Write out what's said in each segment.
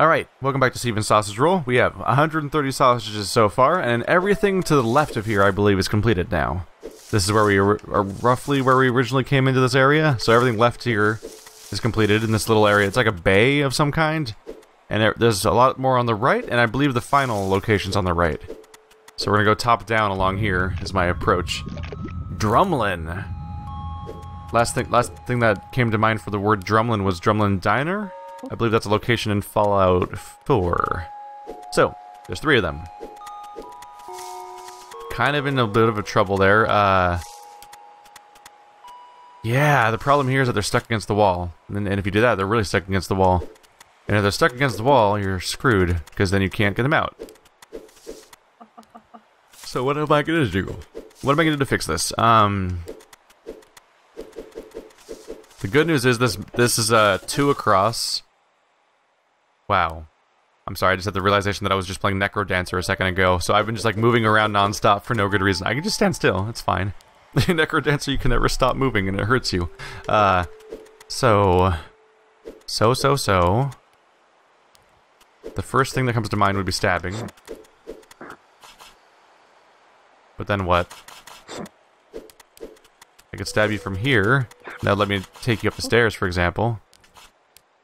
Alright, welcome back to Stephen's Sausage Roll. We have 130 sausages so far, and everything to the left of here, I believe, is completed now. This is where we are roughly where we originally came into this area, so everything left here is completed in this little area. It's like a bay of some kind, and there, there's a lot more on the right, and I believe the final location's on the right. So we're gonna go top down along here, is my approach. Drumlin! Last thing, last thing that came to mind for the word Drumlin was Drumlin Diner? I believe that's a location in Fallout 4. So, there's three of them. Kind of in a bit of a trouble there. Uh, yeah, the problem here is that they're stuck against the wall. And, and if you do that, they're really stuck against the wall. And if they're stuck against the wall, you're screwed, because then you can't get them out. So what am I going to do? What am I going to do to fix this? Um, the good news is this this is uh, two across. Wow. I'm sorry, I just had the realization that I was just playing NecroDancer a second ago, so I've been just like moving around nonstop for no good reason. I can just stand still, it's fine. NecroDancer, you can never stop moving and it hurts you. Uh, so, so, so, so. The first thing that comes to mind would be stabbing. But then what? I could stab you from here. Now let me take you up the stairs, for example.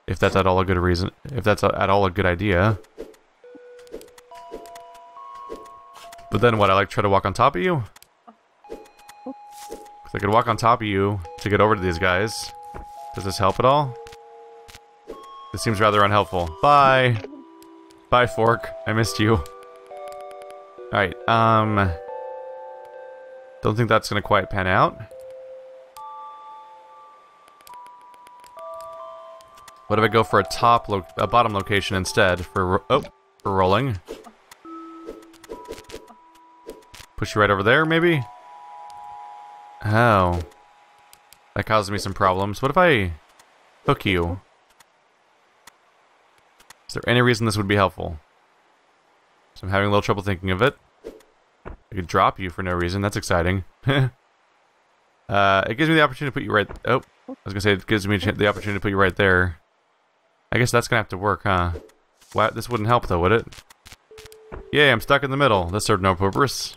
If that's at all a good reason. If that's at all a good idea. But then what, I like try to walk on top of you? Because I could walk on top of you to get over to these guys. Does this help at all? This seems rather unhelpful. Bye! Bye, Fork. I missed you. Alright, um... Don't think that's gonna quite pan out. What if I go for a top, a bottom location instead for oh for rolling? Push you right over there, maybe? Oh. That causes me some problems. What if I hook you? Is there any reason this would be helpful? So I'm having a little trouble thinking of it. I could drop you for no reason. That's exciting. uh, it gives me the opportunity to put you right... Oh, I was going to say it gives me the opportunity to put you right there. I guess that's gonna have to work, huh? What? This wouldn't help though, would it? Yay, I'm stuck in the middle. This served no purpose.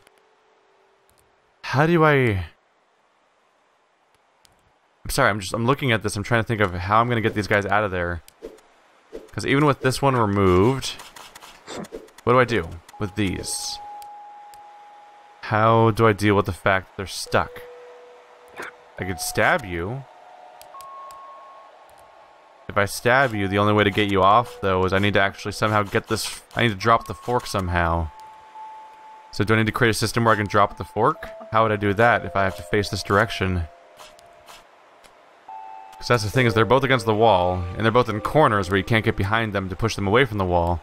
How do I... I'm sorry, I'm just I'm looking at this. I'm trying to think of how I'm gonna get these guys out of there. Because even with this one removed, what do I do with these? How do I deal with the fact they're stuck? I could stab you. If I stab you, the only way to get you off, though, is I need to actually somehow get this... I need to drop the fork somehow. So do I need to create a system where I can drop the fork? How would I do that if I have to face this direction? Because that's the thing, is they're both against the wall, and they're both in corners where you can't get behind them to push them away from the wall.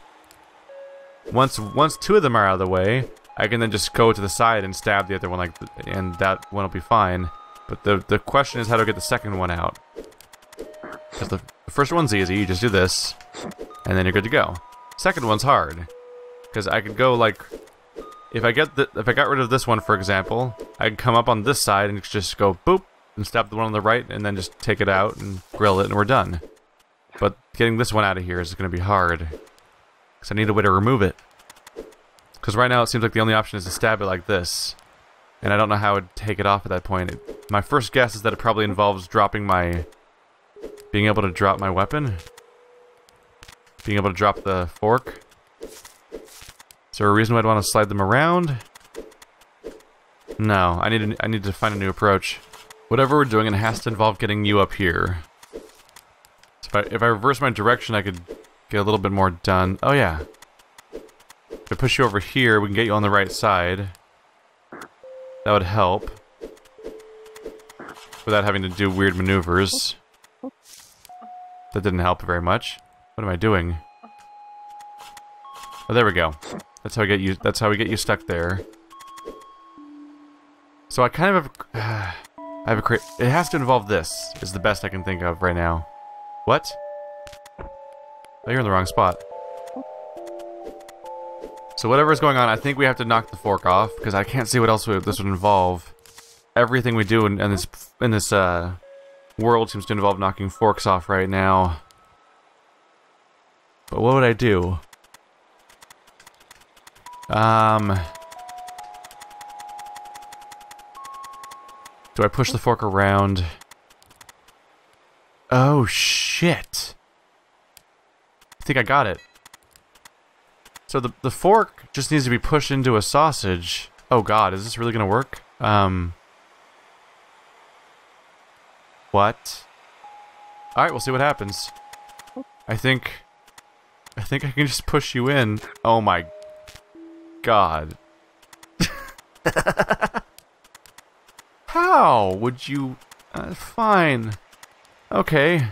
Once once two of them are out of the way, I can then just go to the side and stab the other one, like, and that one will be fine. But the, the question is how to get the second one out. Because the, first one's easy, you just do this, and then you're good to go. Second one's hard. Because I could go, like... If I get the, if I got rid of this one, for example, I could come up on this side and just go boop, and stab the one on the right, and then just take it out and grill it, and we're done. But getting this one out of here is going to be hard. Because I need a way to remove it. Because right now it seems like the only option is to stab it like this. And I don't know how I would take it off at that point. It, my first guess is that it probably involves dropping my being able to drop my weapon. Being able to drop the fork. Is there a reason why I'd want to slide them around? No, I need to, I need to find a new approach. Whatever we're doing, it has to involve getting you up here. So if I, if I reverse my direction, I could get a little bit more done. Oh yeah. If I push you over here, we can get you on the right side. That would help. Without having to do weird maneuvers. That didn't help very much. What am I doing? Oh, there we go. That's how we get you. That's how we get you stuck there. So I kind of have. Uh, I have a cra It has to involve this. Is the best I can think of right now. What? Oh, you're in the wrong spot. So whatever is going on, I think we have to knock the fork off because I can't see what else this would involve. Everything we do in, in this in this uh, world seems to involve knocking forks off right now. But what would I do? Um... Do I push the fork around? Oh, shit. I think I got it. So the, the fork just needs to be pushed into a sausage. Oh god, is this really gonna work? Um... What? Alright, we'll see what happens. I think... I think I can just push you in. Oh my... God. How would you... Uh, fine. Okay.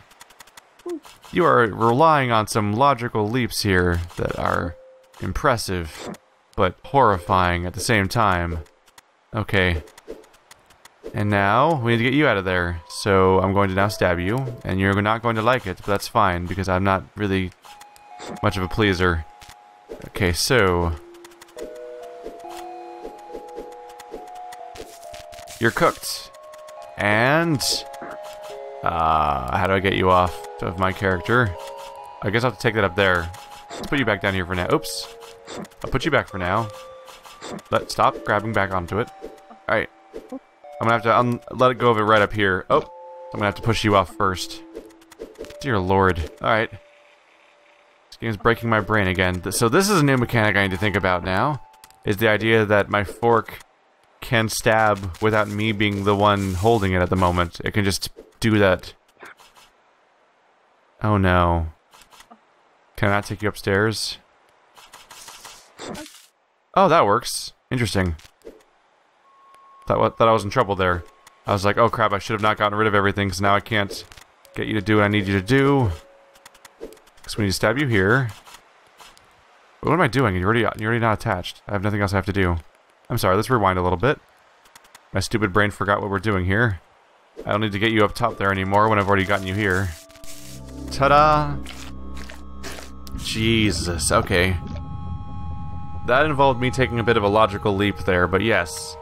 You are relying on some logical leaps here that are impressive, but horrifying at the same time. Okay. And now, we need to get you out of there. So, I'm going to now stab you, and you're not going to like it, but that's fine, because I'm not really much of a pleaser. Okay, so... You're cooked. And... Uh, how do I get you off of my character? I guess I'll have to take that up there. Let's put you back down here for now. Oops. I'll put you back for now. Let's Stop grabbing back onto it. Alright. I'm gonna have to let it go of it right up here. Oh, I'm gonna have to push you off first. Dear lord. Alright. This game's breaking my brain again. So this is a new mechanic I need to think about now. Is the idea that my fork can stab without me being the one holding it at the moment. It can just do that. Oh no. Can I not take you upstairs? Oh, that works. Interesting. Thought, thought I was in trouble there. I was like, oh crap, I should have not gotten rid of everything, because now I can't get you to do what I need you to do. Because we need to stab you here. But What am I doing? You're already, you're already not attached. I have nothing else I have to do. I'm sorry, let's rewind a little bit. My stupid brain forgot what we're doing here. I don't need to get you up top there anymore when I've already gotten you here. Ta-da! Jesus, okay. That involved me taking a bit of a logical leap there, but yes.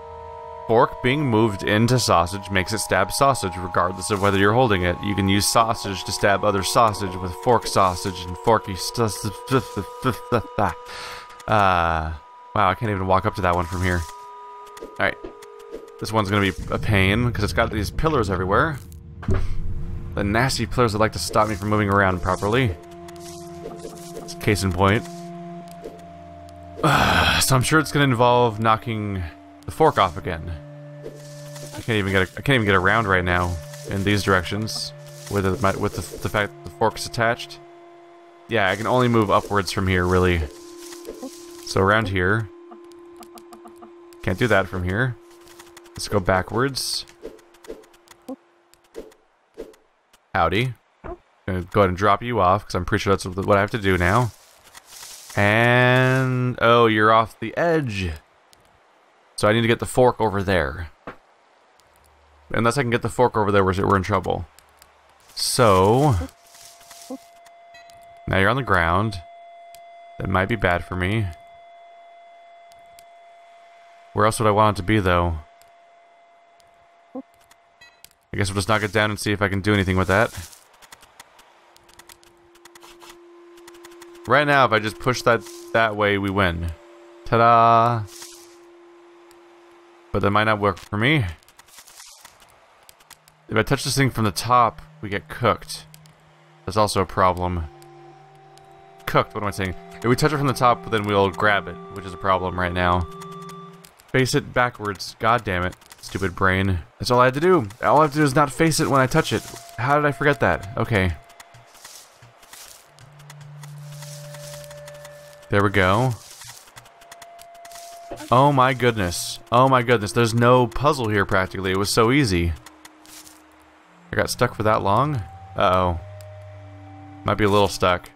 Fork being moved into sausage makes it stab sausage, regardless of whether you're holding it. You can use sausage to stab other sausage with fork sausage and forky. Uh, wow, I can't even walk up to that one from here. Alright. This one's gonna be a pain, because it's got these pillars everywhere. The nasty pillars that like to stop me from moving around properly. Case in point. so I'm sure it's going to involve knocking the fork off again. I can't even get a, I can't even get around right now in these directions with the, with the, the fact the fork's attached. Yeah, I can only move upwards from here, really. So around here. Can't do that from here. Let's go backwards. Howdy. I'm Gonna go ahead and drop you off, because I'm pretty sure that's what I have to do now. And... Oh, you're off the edge. So I need to get the fork over there. Unless I can get the fork over there, we're in trouble. So... Now you're on the ground. That might be bad for me. Where else would I want it to be, though? I guess we'll just knock it down and see if I can do anything with that. Right now, if I just push that that way, we win. Ta-da! But that might not work for me. If I touch this thing from the top, we get cooked. That's also a problem. Cooked, what am I saying? If we touch it from the top, then we'll grab it, which is a problem right now. Face it backwards. God damn it. Stupid brain. That's all I had to do. All I have to do is not face it when I touch it. How did I forget that? Okay. There we go. Oh my goodness. Oh my goodness. There's no puzzle here practically. It was so easy. I got stuck for that long? Uh-oh. Might be a little stuck.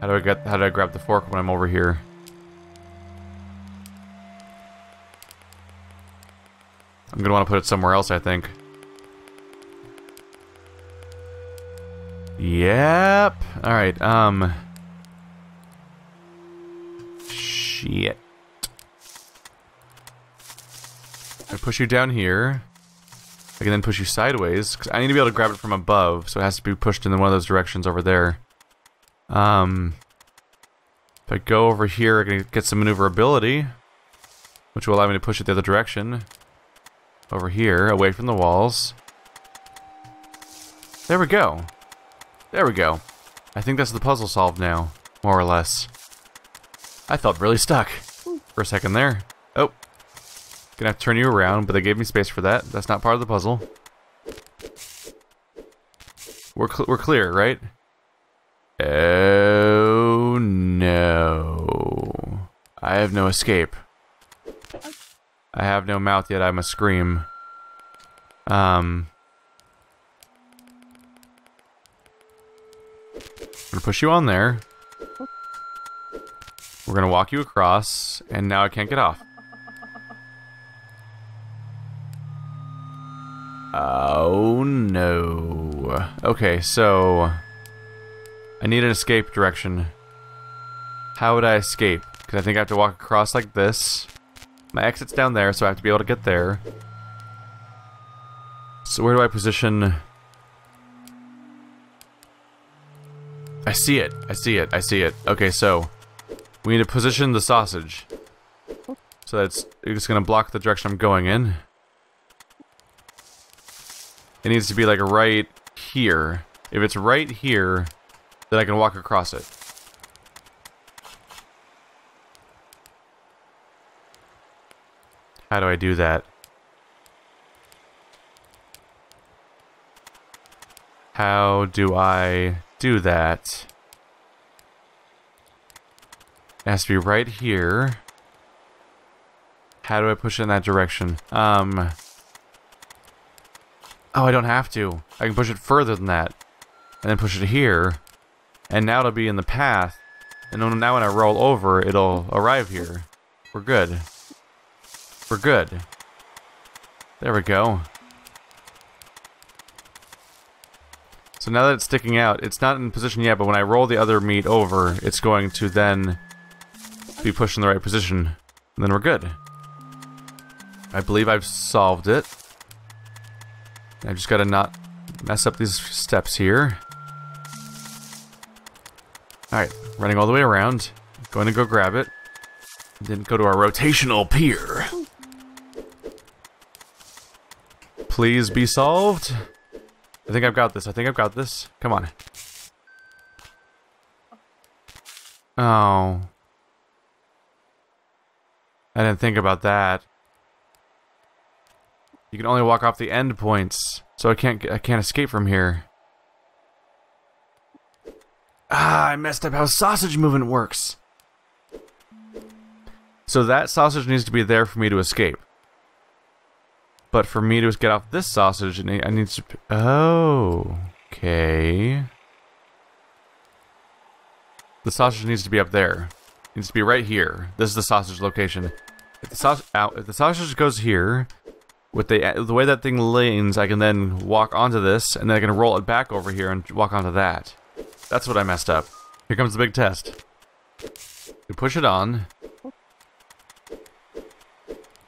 How do I get how do I grab the fork when I'm over here? I'm gonna want to put it somewhere else, I think. Yep. Alright, um... Shit. I push you down here. I can then push you sideways, because I need to be able to grab it from above, so it has to be pushed in one of those directions over there. Um, if I go over here, I can get some maneuverability, which will allow me to push it the other direction. Over here, away from the walls. There we go. There we go. I think that's the puzzle solved now, more or less. I felt really stuck for a second there. Gonna have to turn you around, but they gave me space for that. That's not part of the puzzle. We're, cl we're clear, right? Oh no. I have no escape. I have no mouth yet, I must scream. Um. I'm gonna push you on there. We're gonna walk you across, and now I can't get off. Oh no. Okay, so I need an escape direction. How would I escape? Because I think I have to walk across like this. My exit's down there, so I have to be able to get there. So where do I position... I see it. I see it. I see it. Okay, so we need to position the sausage. So that's it's to block the direction I'm going in. It needs to be like right here. If it's right here, then I can walk across it. How do I do that? How do I do that? It has to be right here. How do I push in that direction? Um... Oh, I don't have to. I can push it further than that. And then push it here. And now it'll be in the path. And now when I roll over, it'll arrive here. We're good. We're good. There we go. So now that it's sticking out, it's not in position yet, but when I roll the other meat over, it's going to then be pushed in the right position. And then we're good. I believe I've solved it. I just gotta not mess up these steps here. Alright, running all the way around. Going to go grab it. Then go to our rotational pier. Please be solved. I think I've got this. I think I've got this. Come on. Oh. I didn't think about that. You can only walk off the end points, so I can't I can't escape from here. Ah, I messed up how sausage movement works. So that sausage needs to be there for me to escape. But for me to get off this sausage, I need to... Oh, okay. The sausage needs to be up there. It needs to be right here. This is the sausage location. If the if the sausage goes here, with the the way that thing leans, I can then walk onto this, and then I can roll it back over here and walk onto that. That's what I messed up. Here comes the big test. We push it on.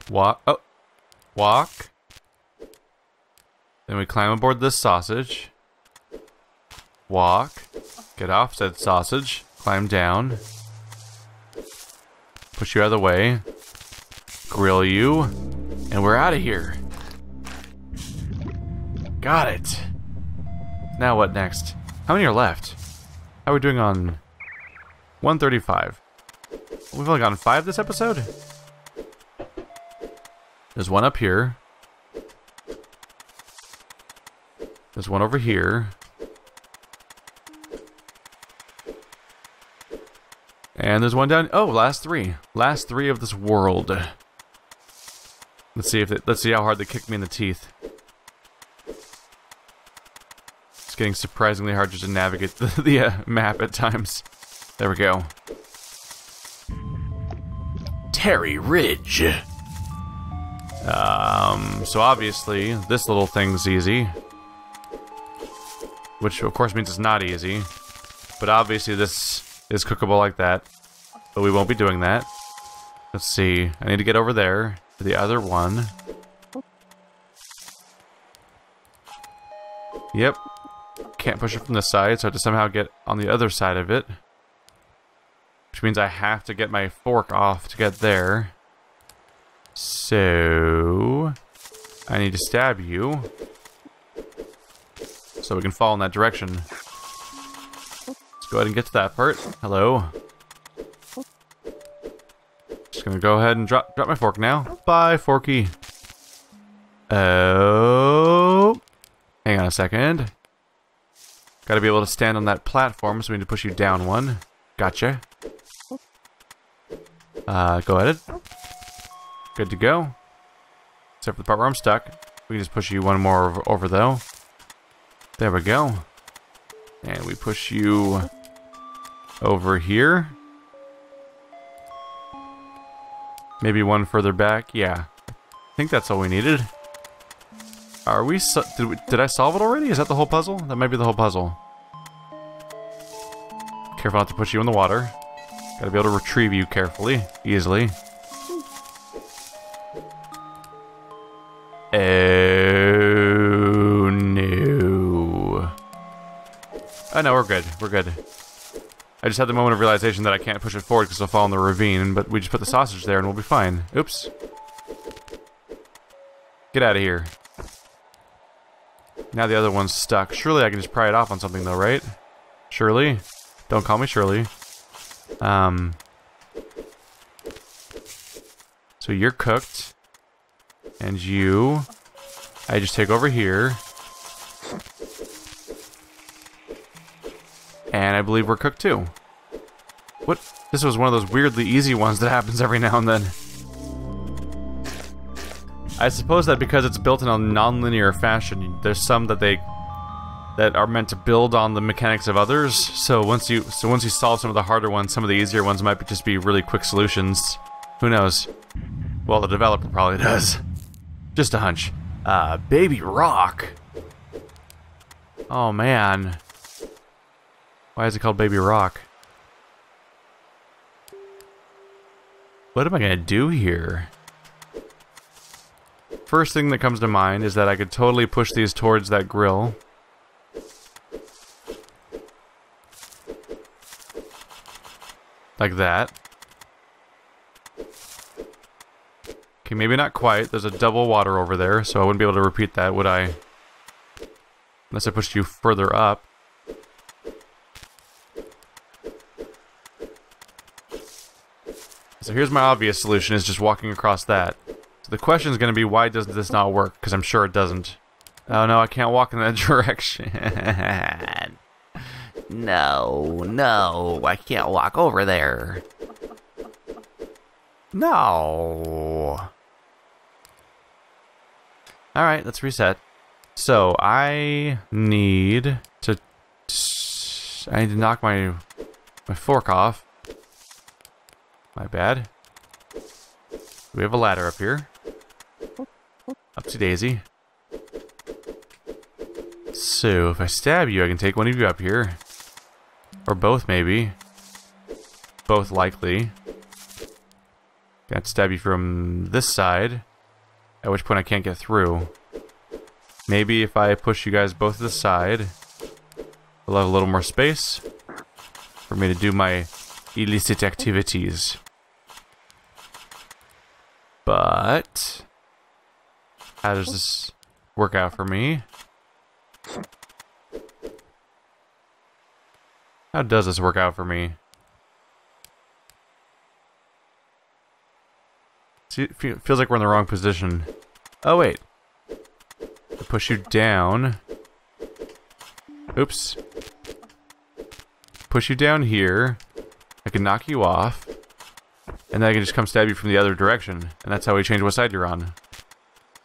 Walk. Oh. Walk. Then we climb aboard this sausage. Walk. Get off said sausage. Climb down. Push you out of the way. Grill you. And we're out of here. Got it. Now what next? How many are left? How are we doing on 135? We've only gotten five this episode? There's one up here. There's one over here. And there's one down... Oh, last three. Last three of this world. Let's see if let's see how hard they kick me in the teeth. It's getting surprisingly hard just to navigate the, the uh, map at times. There we go. Terry Ridge. Um, so obviously, this little thing's easy. Which, of course, means it's not easy. But obviously, this is cookable like that. But we won't be doing that. Let's see. I need to get over there the other one. Yep. can't push it from the side, so I have to somehow get on the other side of it. Which means I have to get my fork off to get there. So... I need to stab you. So we can fall in that direction. Let's go ahead and get to that part. Hello. Gonna go ahead and drop drop my fork now. Bye, Forky. Oh. Hang on a second. Gotta be able to stand on that platform, so we need to push you down one. Gotcha. Uh, go ahead. Good to go. Except for the part where I'm stuck. We can just push you one more over, over though. There we go. And we push you over here. Maybe one further back. Yeah. I think that's all we needed. Are we, did we, did I solve it already? Is that the whole puzzle? That might be the whole puzzle. Careful not to push you in the water. Gotta be able to retrieve you carefully, easily. Oh no. Oh no, we're good. We're good. I just had the moment of realization that I can't push it forward because it'll fall in the ravine, but we just put the sausage there and we'll be fine. Oops. Get out of here. Now the other one's stuck. Surely I can just pry it off on something though, right? Surely? Don't call me Shirley. Um. So you're cooked. And you... I just take over here. And I believe we're cooked too. What? This was one of those weirdly easy ones that happens every now and then. I suppose that because it's built in a non-linear fashion, there's some that they that are meant to build on the mechanics of others. So once you so once you solve some of the harder ones, some of the easier ones might just be really quick solutions. Who knows? Well, the developer probably does. Just a hunch. Uh, Baby Rock. Oh man. Why is it called Baby Rock? What am I gonna do here? First thing that comes to mind is that I could totally push these towards that grill. Like that. Okay, maybe not quite. There's a double water over there, so I wouldn't be able to repeat that, would I? Unless I pushed you further up. So here's my obvious solution, is just walking across that. So the question is going to be, why does this not work? Because I'm sure it doesn't. Oh no, I can't walk in that direction. No, no, I can't walk over there. No. Alright, let's reset. So, I need to... I need to knock my, my fork off. My bad. We have a ladder up here. Up to daisy. So, if I stab you, I can take one of you up here. Or both, maybe. Both likely. To stab you from this side. At which point I can't get through. Maybe if I push you guys both to the side, we'll have a little more space for me to do my illicit activities. But how does this work out for me? How does this work out for me? See, feels like we're in the wrong position. Oh, wait. I push you down. Oops. Push you down here. I can knock you off. And then I can just come stab you from the other direction. And that's how we change what side you're on.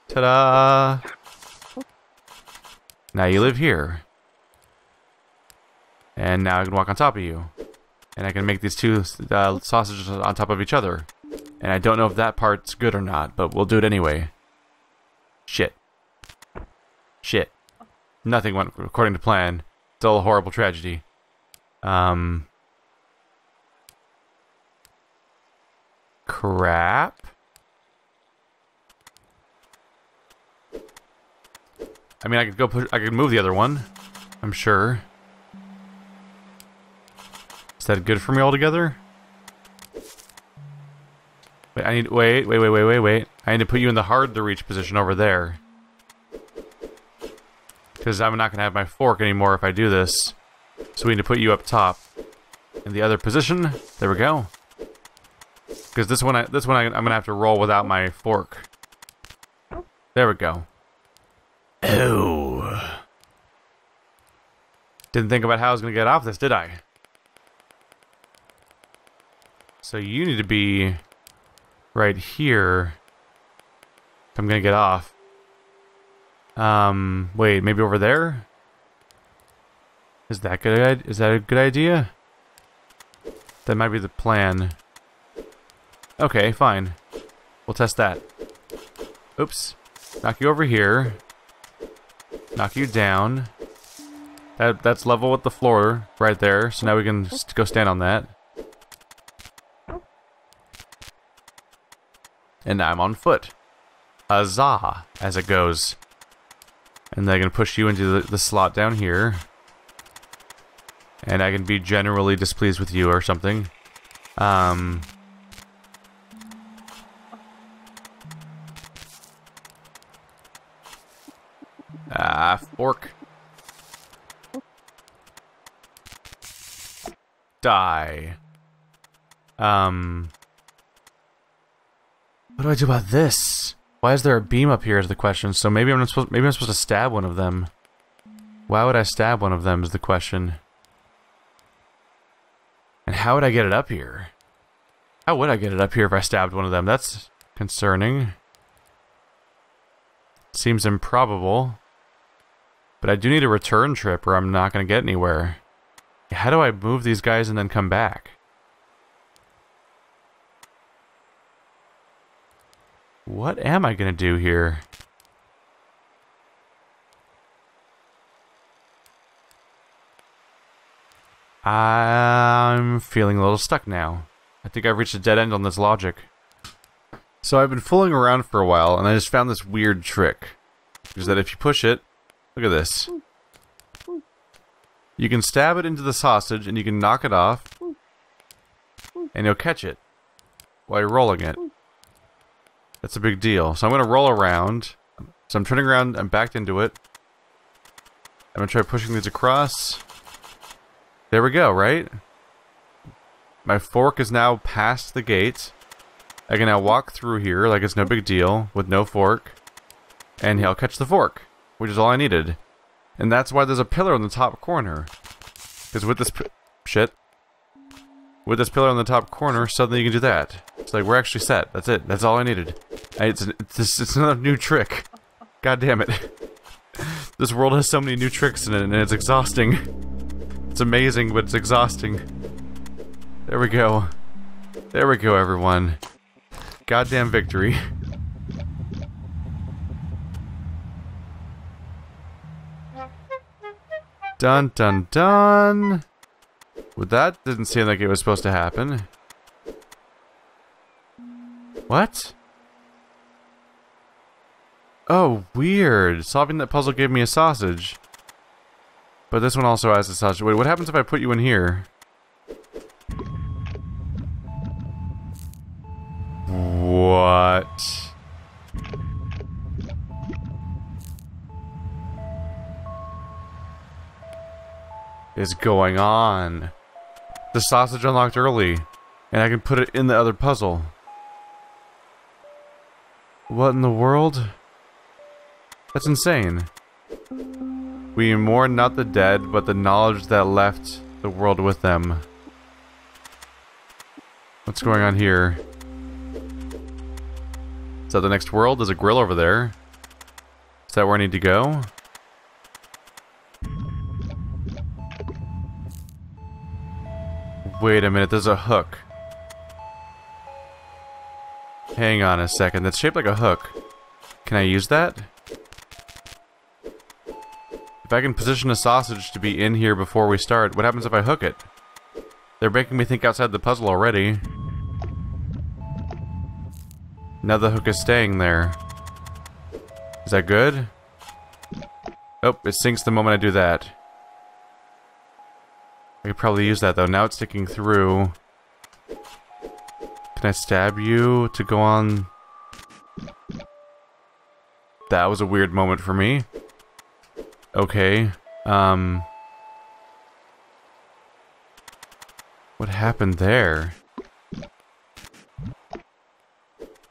Ta-da! Now you live here. And now I can walk on top of you. And I can make these two uh, sausages on top of each other. And I don't know if that part's good or not, but we'll do it anyway. Shit. Shit. Nothing went according to plan. Still a horrible tragedy. Um... Crap. I mean, I could go push, I could move the other one. I'm sure. Is that good for me altogether? Wait, I need wait, wait, wait, wait, wait, wait. I need to put you in the hard to reach position over there. Because I'm not gonna have my fork anymore if I do this. So we need to put you up top. In the other position. There we go. Because this one, I, this one I, I'm gonna have to roll without my fork. There we go. Oh. Didn't think about how I was gonna get off this, did I? So you need to be right here. I'm gonna get off. Um, wait, maybe over there? Is that good? Is that a good idea? That might be the plan. Okay, fine. We'll test that. Oops. Knock you over here. Knock you down. That that's level with the floor right there. So now we can go stand on that. And I'm on foot. Huzzah, as it goes. And I can push you into the, the slot down here. And I can be generally displeased with you or something. Um... Die. Um... What do I do about this? Why is there a beam up here is the question. So maybe I'm supposed maybe I'm supposed to stab one of them. Why would I stab one of them is the question. And how would I get it up here? How would I get it up here if I stabbed one of them? That's concerning. Seems improbable. But I do need a return trip or I'm not going to get anywhere. How do I move these guys and then come back? What am I gonna do here? I'm feeling a little stuck now. I think I've reached a dead end on this logic. So I've been fooling around for a while, and I just found this weird trick. Is that if you push it, look at this. You can stab it into the sausage, and you can knock it off, and you'll catch it while you're rolling it. That's a big deal. So I'm going to roll around. So I'm turning around, I'm backed into it. I'm going to try pushing these across. There we go, right? My fork is now past the gate. I can now walk through here like it's no big deal with no fork. And I'll catch the fork, which is all I needed. And that's why there's a pillar in the top corner. Because with this... Shit. With this pillar on the top corner, suddenly you can do that. It's like, we're actually set. That's it. That's all I needed. It's, it's, it's another new trick. God damn it. This world has so many new tricks in it, and it's exhausting. It's amazing, but it's exhausting. There we go. There we go, everyone. Goddamn victory. Dun dun dun! Well, that didn't seem like it was supposed to happen. What? Oh, weird. Solving that puzzle gave me a sausage. But this one also has a sausage. Wait, what happens if I put you in here? What? Is going on? The sausage unlocked early, and I can put it in the other puzzle. What in the world? That's insane. We mourn not the dead, but the knowledge that left the world with them. What's going on here? Is that the next world? There's a grill over there. Is that where I need to go? Wait a minute, there's a hook. Hang on a second, that's shaped like a hook. Can I use that? If I can position a sausage to be in here before we start, what happens if I hook it? They're making me think outside the puzzle already. Now the hook is staying there. Is that good? Oh, it sinks the moment I do that. I could probably use that though. Now it's sticking through. Can I stab you to go on? That was a weird moment for me. Okay. Um. What happened there?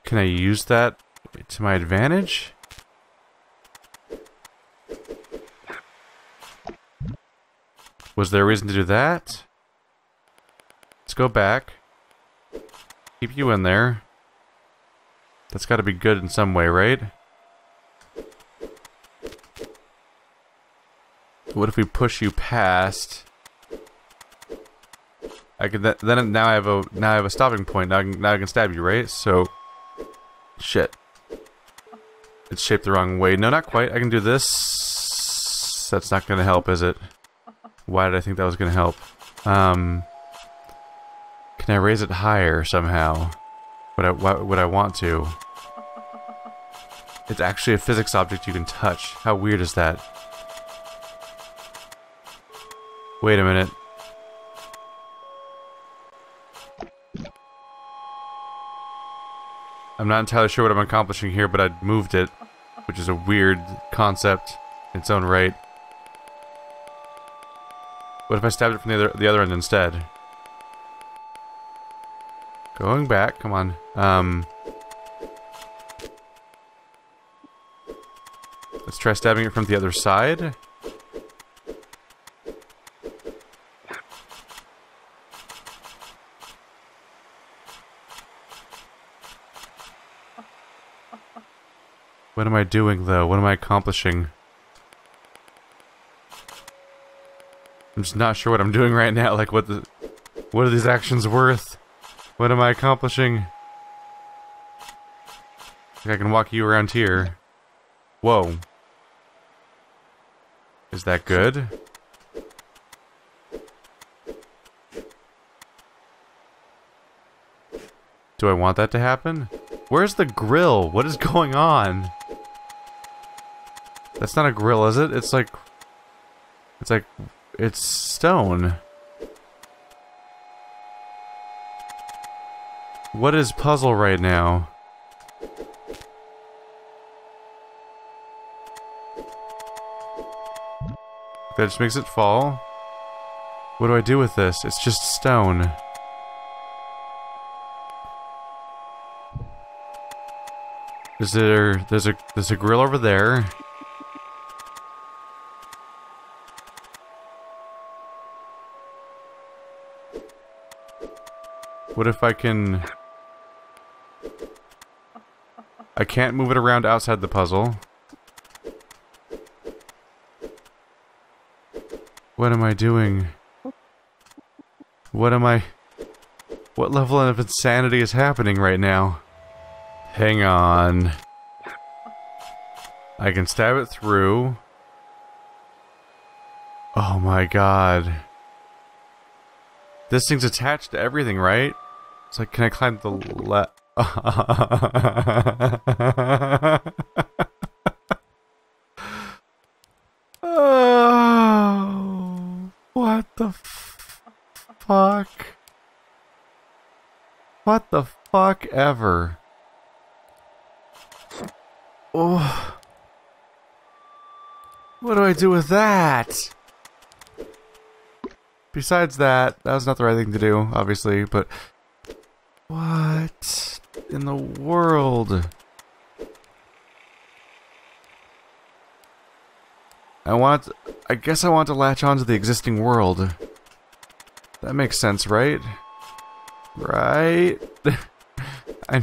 Can I use that to my advantage? Was there a reason to do that? Let's go back. Keep you in there. That's got to be good in some way, right? What if we push you past? I could th then now I have a now I have a stopping point. Now I can, now I can stab you, right? So shit. It's shaped the wrong way. No, not quite. I can do this. That's not going to help, is it? Why did I think that was going to help? Um, can I raise it higher somehow? Would I, would I want to? It's actually a physics object you can touch. How weird is that? Wait a minute. I'm not entirely sure what I'm accomplishing here, but I moved it, which is a weird concept in its own right. What if I stabbed it from the other, the other end instead? Going back, come on. Um, let's try stabbing it from the other side. What am I doing, though? What am I accomplishing? I'm just not sure what I'm doing right now. Like, what the... What are these actions worth? What am I accomplishing? I can walk you around here. Whoa. Is that good? Do I want that to happen? Where's the grill? What is going on? That's not a grill, is it? It's like... It's like... It's stone. What is puzzle right now? That just makes it fall. What do I do with this? It's just stone. Is there... There's a... There's a grill over there. What if I can... I can't move it around outside the puzzle. What am I doing? What am I... What level of insanity is happening right now? Hang on. I can stab it through. Oh my god. This thing's attached to everything, right? It's like, can I climb the le- Oh, what the fuck? What the fuck ever? Oh. What do I do with that? Besides that, that was not the right thing to do, obviously, but what in the world? I want... I guess I want to latch onto the existing world. That makes sense, right? Right? I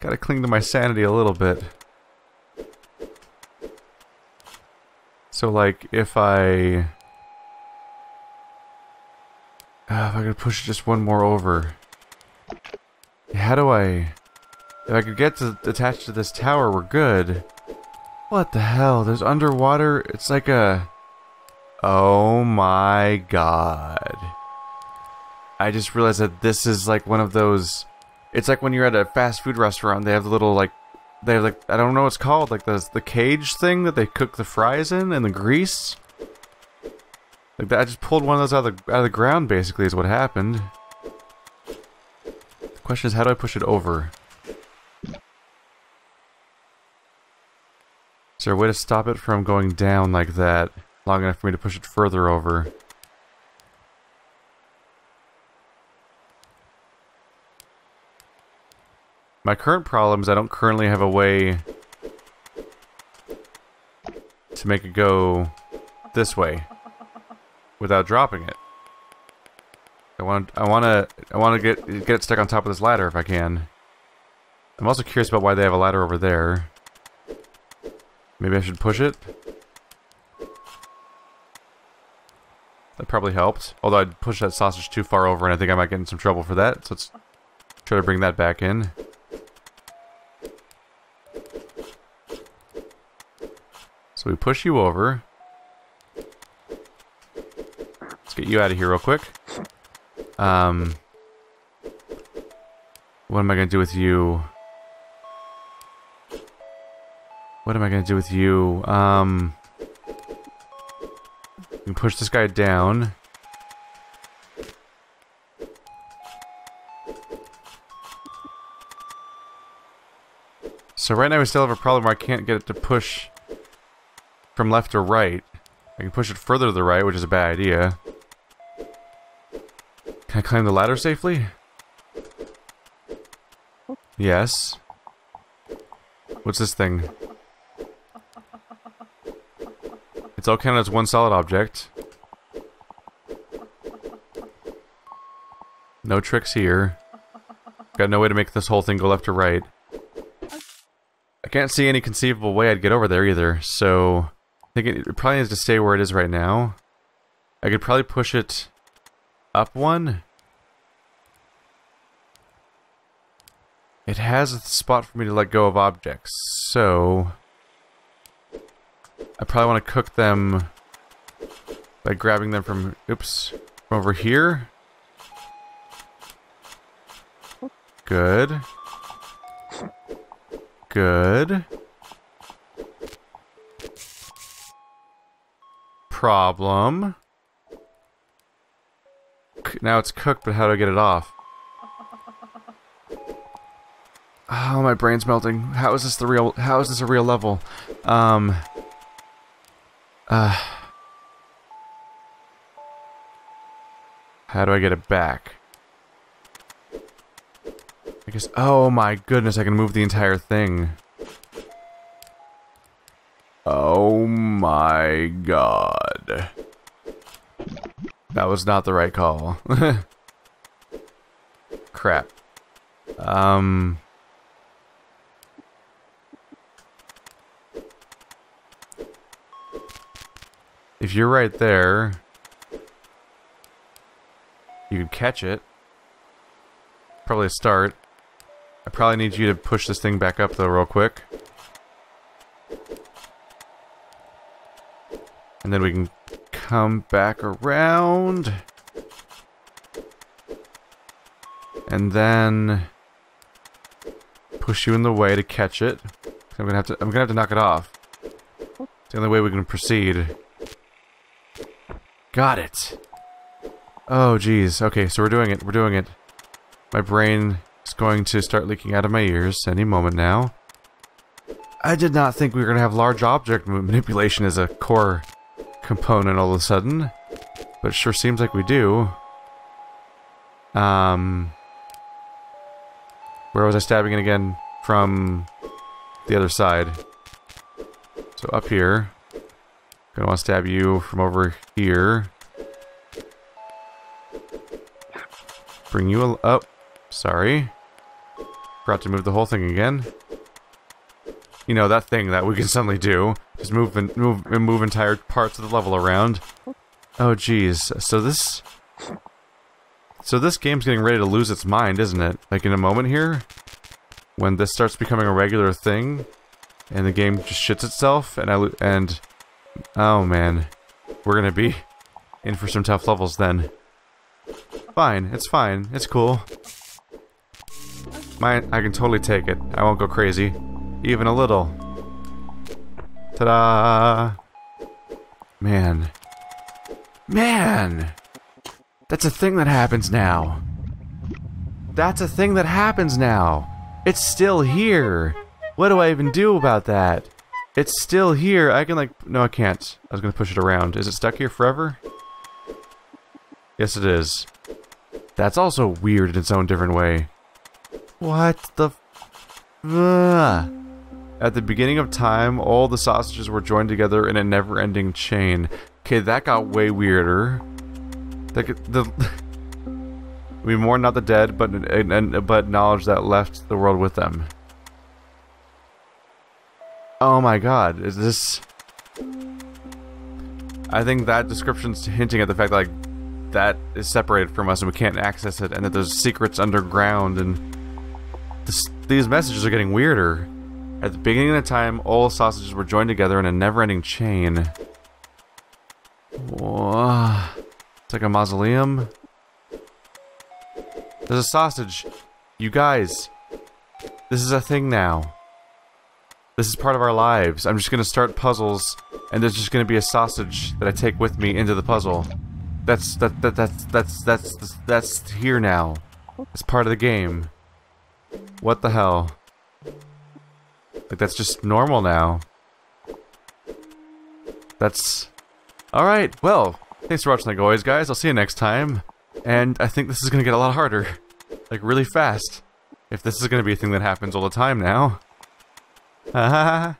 gotta cling to my sanity a little bit. So, like, if I... Uh, if I could push just one more over. How do I... If I could get to attached to this tower, we're good. What the hell? There's underwater... It's like a... Oh my god. I just realized that this is like one of those... It's like when you're at a fast food restaurant, they have the little like... They have like... I don't know what it's called. Like the, the cage thing that they cook the fries in and the grease. Like that, I just pulled one of those out of the, out of the ground, basically, is what happened. Question is, how do I push it over? Is there a way to stop it from going down like that, long enough for me to push it further over? My current problem is I don't currently have a way to make it go this way without dropping it. I want I want to I want to get get it stuck on top of this ladder if I can. I'm also curious about why they have a ladder over there. Maybe I should push it? That probably helped. Although I'd push that sausage too far over and I think I might get in some trouble for that. So let's try to bring that back in. So we push you over. Let's get you out of here real quick. Um, what am I going to do with you? What am I going to do with you? Um, can push this guy down. So right now we still have a problem where I can't get it to push from left to right. I can push it further to the right, which is a bad idea. Can I climb the ladder safely? Yes. What's this thing? It's all counted as one solid object. No tricks here. Got no way to make this whole thing go left or right. I can't see any conceivable way I'd get over there either, so... I think it probably needs to stay where it is right now. I could probably push it up one. It has a spot for me to let go of objects, so... I probably want to cook them by grabbing them from, oops, from over here. Good. Good. Problem. Now it's cooked, but how do I get it off? Oh, my brain's melting. How is this the real, how is this a real level? Um... Uh, how do I get it back? I guess, oh my goodness, I can move the entire thing. Oh my god. That was not the right call. Crap. Um... If you're right there, you could catch it. Probably a start. I probably need you to push this thing back up though real quick. And then we can come back around. And then push you in the way to catch it. I'm gonna have to I'm gonna have to knock it off. It's the only way we can proceed. Got it. Oh, geez. Okay, so we're doing it. We're doing it. My brain is going to start leaking out of my ears any moment now. I did not think we were going to have large object manipulation as a core component all of a sudden. But sure seems like we do. Um... Where was I stabbing it again? From the other side. So up here. Gonna want to stab you from over here. Bring you up. Oh, sorry. Forgot to move the whole thing again. You know, that thing that we can suddenly do. Just move and move and move entire parts of the level around. Oh geez. So this So this game's getting ready to lose its mind, isn't it? Like in a moment here? When this starts becoming a regular thing and the game just shits itself and I and Oh man. We're gonna be in for some tough levels then. Fine, it's fine, it's cool. My, I can totally take it. I won't go crazy. Even a little. Ta-da! Man. Man! That's a thing that happens now. That's a thing that happens now. It's still here. What do I even do about that? It's still here. I can like... No, I can't. I was going to push it around. Is it stuck here forever? Yes, it is. That's also weird in its own different way. What the... Ugh. At the beginning of time, all the sausages were joined together in a never-ending chain. Okay, that got way weirder. The, the we mourn not the dead, but and, and, but knowledge that left the world with them. Oh my god, is this... I think that description's hinting at the fact that, like, that is separated from us and we can't access it, and that there's secrets underground, and... This, these messages are getting weirder. At the beginning of the time, all sausages were joined together in a never-ending chain. Whoa. It's like a mausoleum. There's a sausage. You guys. This is a thing now. This is part of our lives. I'm just gonna start puzzles, and there's just gonna be a sausage that I take with me into the puzzle. That's that that that's that's that's that's, that's here now. It's part of the game. What the hell? Like, that's just normal now. That's... Alright, well, thanks for watching like always, guys. I'll see you next time. And I think this is gonna get a lot harder. Like, really fast. If this is gonna be a thing that happens all the time now. 啊哈哈哈